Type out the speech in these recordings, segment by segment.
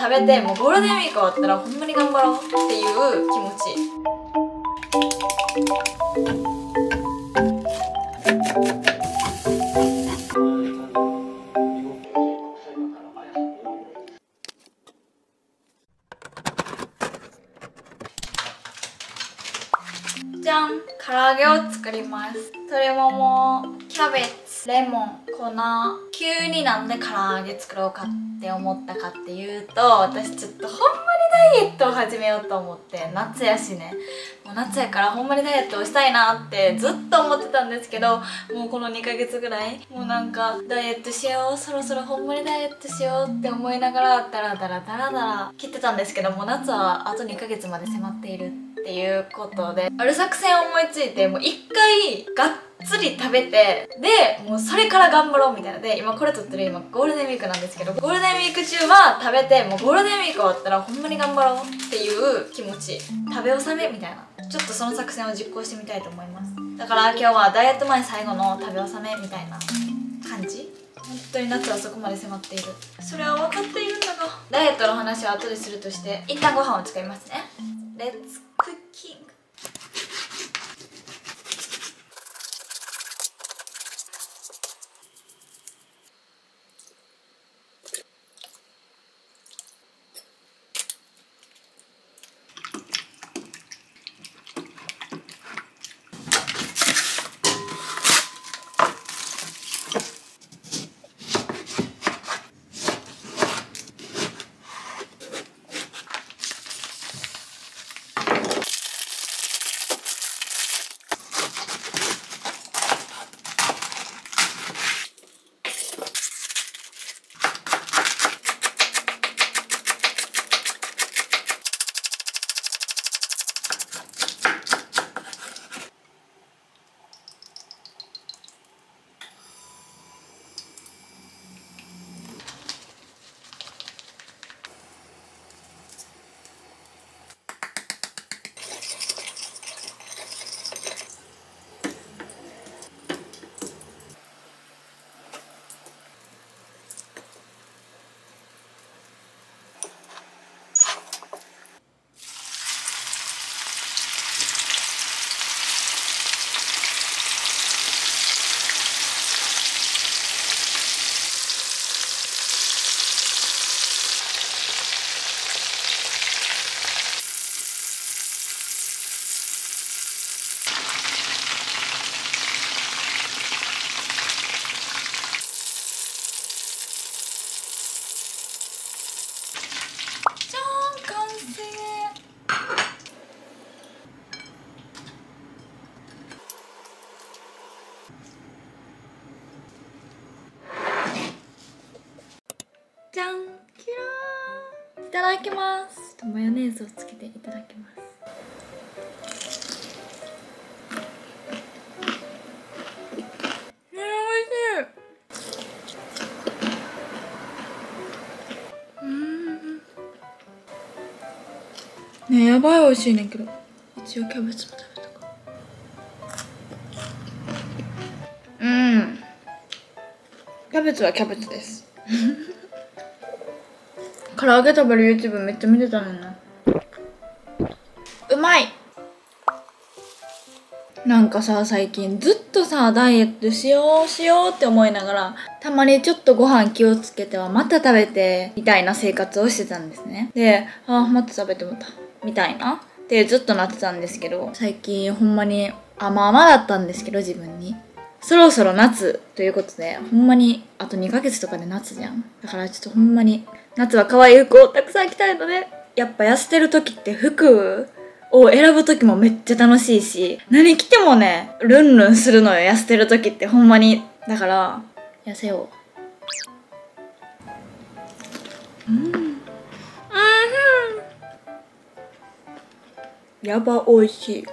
食べてもうゴールデンウィーク終わったらほんまに頑張ろうっていう気持ち。作ります。鶏ももキャベツレモン粉。急になんで唐揚げ作ろうかって思ったかっていうと私ちょっとほんまにダイエットを始めようと思って夏やしね。もう夏やからほんまにダイエットをしたいなってずっと思ってたんですけどもうこの2ヶ月ぐらいもうなんかダイエットしようそろそろほんまにダイエットしようって思いながらダラダラダラダラ切ってたんですけどもう夏はあと2ヶ月まで迫っている。ってっていうことである作戦を思いついてもう一回がっつり食べてでもうそれから頑張ろうみたいな。で今これ撮ってる今ゴールデンウィークなんですけどゴールデンウィーク中は食べてもうゴールデンウィーク終わったらほんまに頑張ろうっていう気持ち。食べ納めみたいな。ちょっとその作戦を実行してみたいと思います。だから今日はダイエット前最後の食べ納めみたいな感じ。本当に夏はそこまで迫っている。それは分かっているんだがダイエットの話は後でするとして一旦ご飯を作りますね。レッツクッキングじゃーん完成じゃん。キラー。いただきます。ちょっとマヨネーズをつけていただきます。ねやばい美味しいねんけど。一応キャベツも食べたかうん。キャベツはキャベツです。唐揚げ食べる YouTube めっちゃ見てたのにな。うまい。なんかさ最近ずっとさダイエットしようしようって思いながらたまにちょっとご飯気をつけてはまた食べてみたいな生活をしてたんですね。でああまた食べてもた。みたいな。ってずっとなってたんですけど最近ほんまに甘々だったんですけど自分に。そろそろ夏ということでほんまにあと2ヶ月とかで夏じゃん。だからちょっとほんまに夏は可愛い服をたくさん着たいのでやっぱ痩せてる時って服を選ぶ時もめっちゃ楽しいし。何着てもねルンルンするのよ痩せてる時ってほんまに。だから痩せよう。うん。うん。やば美味しい。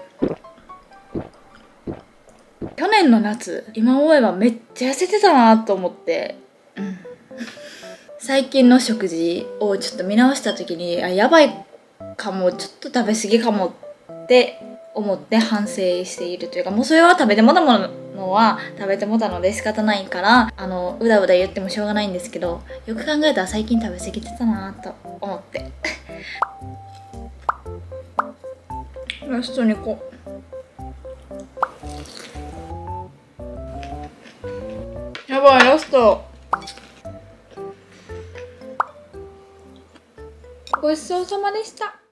去年の夏今思えばめっちゃ痩せてたなと思って。最近の食事をちょっと見直した時にあやばいかもちょっと食べ過ぎかもって思って反省しているというかもうそれは食べてもたものは食べてもたので仕方ないからあのうだうだ言ってもしょうがないんですけどよく考えたら最近食べ過ぎてたなと思って。ラストにこう。やばいラスト。ごちそうさまでした。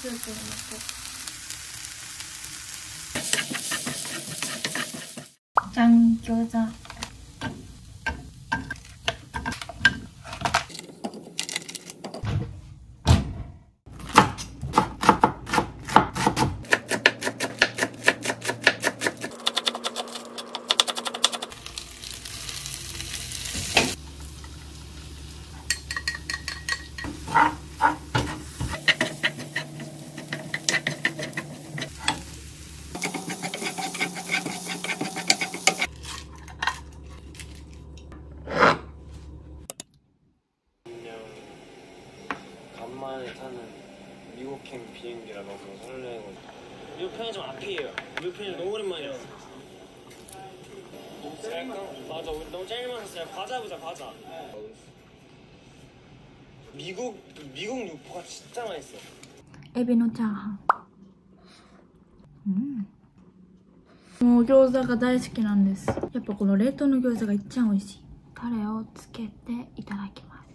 スープの素じゃん餃子 비행기라 너무 설레고 미국 편의점 앞이에요 미국 편의점 너무 오랜만이야 잠깐 맞아 우리 너무 짤만 했어요 과자 보자 과자 미국 미국 육포가 진짜 맛있어 에비노 짜한 음. もう餃子が大好きなんですやっぱこの冷凍の餃子が一番美味しいタレをつけていただきます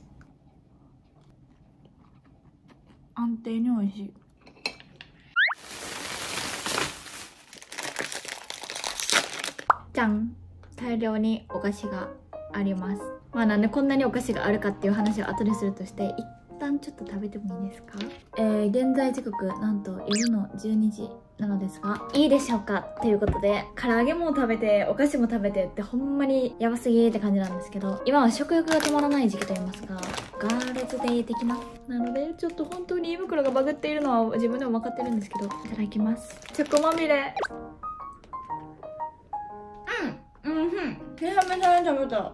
安定に美味しい ん大量にお菓子があります。まあなんでこんなにお菓子があるかっていう話を後でするとして一旦ちょっと食べてもいいですか？えー、現在時刻なんと夜の12時なのですが。いいでしょうか？ということで唐揚げも食べてお菓子も食べてってほんまにやばすぎって感じなんですけど今は食欲が止まらない時期といいますかガールズデイ的な。なのでちょっと本当に胃袋がバグっているのは自分でも分かってるんですけどいただきます。チョコまみれめちゃめちゃ食べた。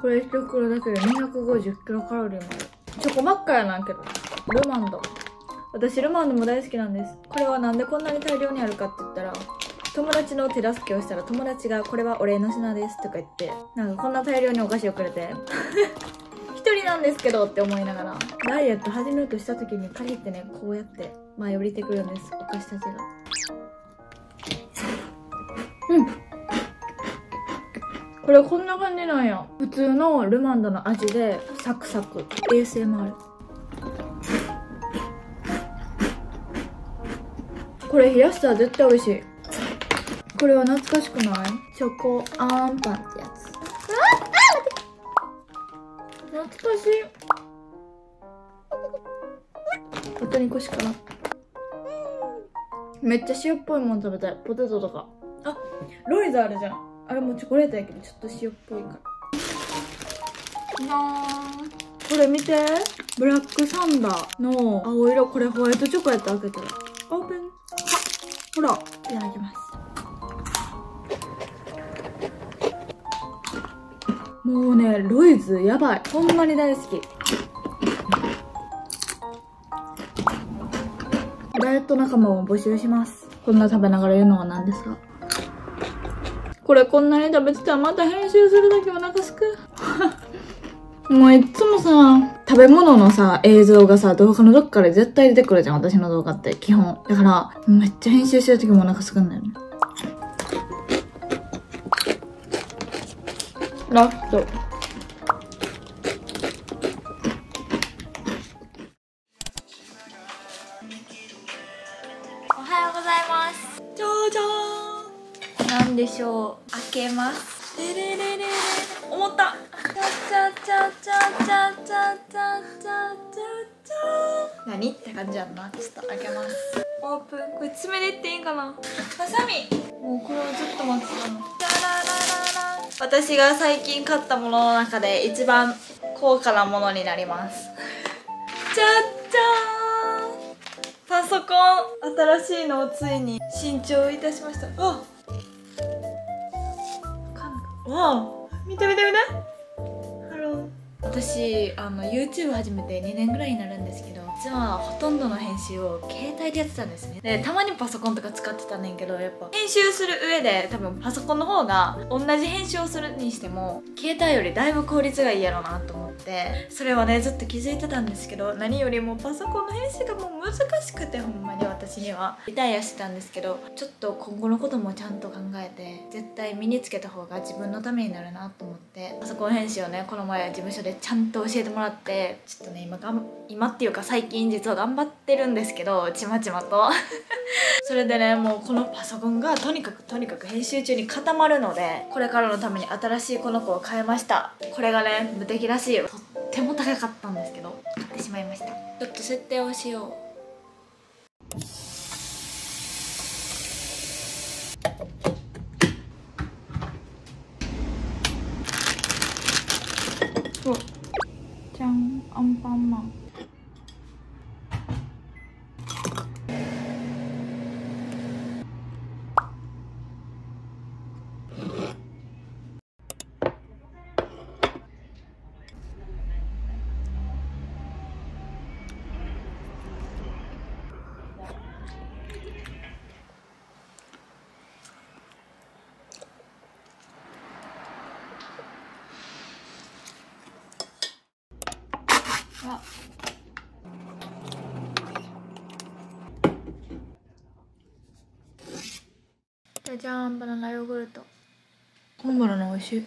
これ1袋だけで250キロカロリーもある。チョコばっかやなんけど。ルマンド。私ルマンドも大好きなんです。これはなんでこんなに大量にあるかって言ったら友達の手助けをしたら友達がこれはお礼の品です。とか言ってなんかこんな大量にお菓子をくれて。一人なんですけどって思いながらダイエット始めようとした時に限ってねこうやって前降りてくるんです。お菓子たちが。うん。これこんな感じなんや。普通のルマンドの味でサクサク。ASMR これ冷やしたら絶対美味しい。これは懐かしくない？チョコあんパンってやつ。懐かしい。あと2個しかなめっちゃ塩っぽいもん食べたい。ポテトとか。ロイズあるじゃん。あれもチョコレートやけどちょっと塩っぽいから。なこれ見て。ブラックサンダーの青色。これホワイトチョコやって開けたら。オープン。ほら。いただきます。もうねロイズやばい。ほんまに大好き。大イエット仲間を募集します。こんな食べながら言うのは何ですか？これこんなに食べてたらまた編集するだけお腹すくもういっつもさ、食べ物のさ、映像がさ、動画のどっかで絶対出てくるじゃん、私の動画って、基本。だから、めっちゃ編集してる時もお腹すくんだよね。ラスト。じゃーん。なんでしょう。開けます。レレレレレ。思った。チャチャチャチャチャチャチャチャ何って感じやんな。ちょっと開けます。オープン。これ爪でいっていいかな。ハサミ。もうこれをずっと待ってたの私が最近買ったものの中で一番高価なものになります。じゃじゃーん。パソコン。新しいのをついに新調いたしました。あわあ見て見て見て。私あの YouTube 始めて2年ぐらいになるんですけど実はほとんどの編集を携帯でやってたんですね。でたまにパソコンとか使ってたねんけどやっぱ編集する上で多分パソコンの方が同じ編集をするにしても携帯よりだいぶ効率がいいやろなと思ってそれはねずっと気づいてたんですけど何よりもパソコンの編集がもう難しくてほんまに私にはリタイアしてたんですけどちょっと今後のこともちゃんと考えて絶対身につけた方が自分のためになるなと思ってパソコン編集をねこの前事務所でちゃんと教えてもらってちょっとね今が今っていうか最近実は頑張ってるんですけどちまちまと。それでねもうこのパソコンがとにかくとにかく編集中に固まるのでこれからのために新しいこの子を変えました。これがね無敵らしい。とっても高かったんですけど買ってしまいました。ちょっと設定をしようじゃんアンパンマンあじゃじゃんバナナヨーグルト。このバナナ美味しい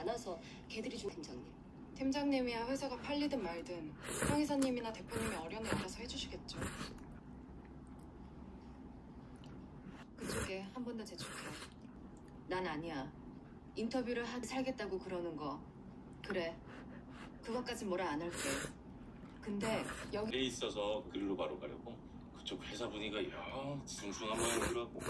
많아서 걔들이 좀 팀장님. 팀장님이야 회사가 팔리든 말든 황이사님이나 대표님이 어련히 알아서 해주시겠죠. 그쪽에 한 번더 제출해. 난 아니야. 인터뷰를 하 살겠다고 그러는 거. 그래. 그것까진 뭐라 안 할게. 근데 여기 에 있어서 글로 바로 가려고 그쪽 회사 분위기가 영 숭숭한 모양이더라고